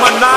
my name.